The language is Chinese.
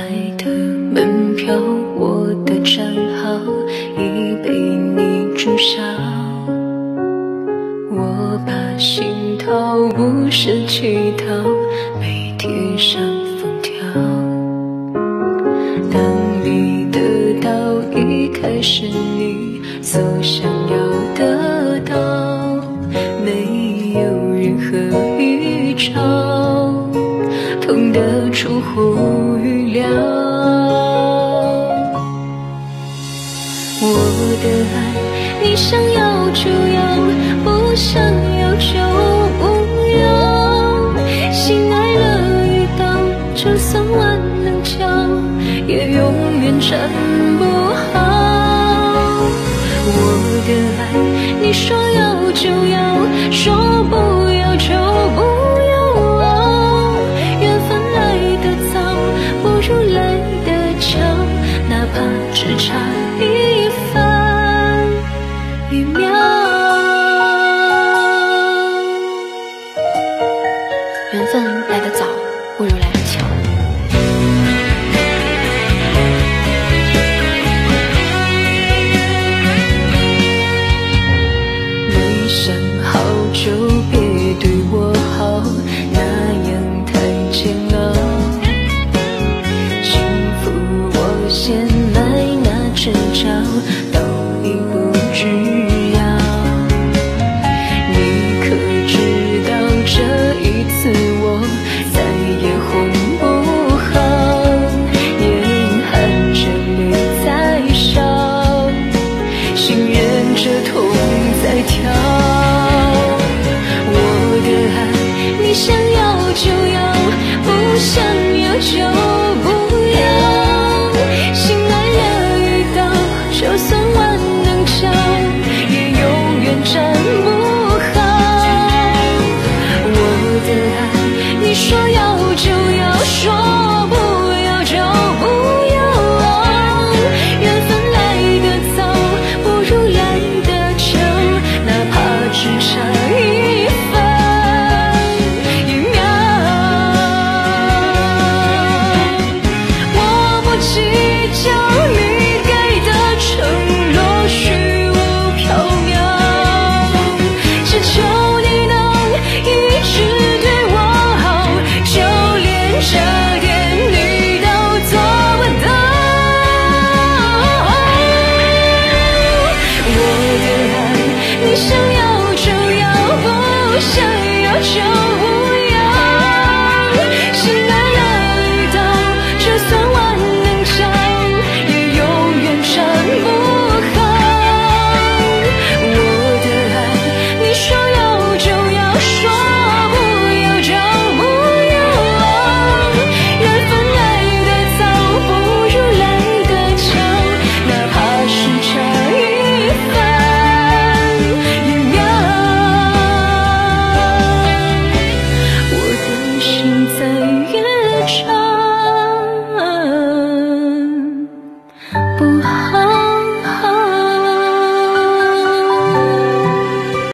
爱的门票，我的账号已被你注销。我把心套不是乞讨，被贴上封条。当你得到一开始你所想要得到，没有任何预兆，痛得出乎预料，我的爱你想要就要，不想要就不要，心爱了一道，就算万能胶也永远穿不好。我的爱你说要就要，说不。上。心忍着痛在跳，我的爱，你想要就要，不想要就。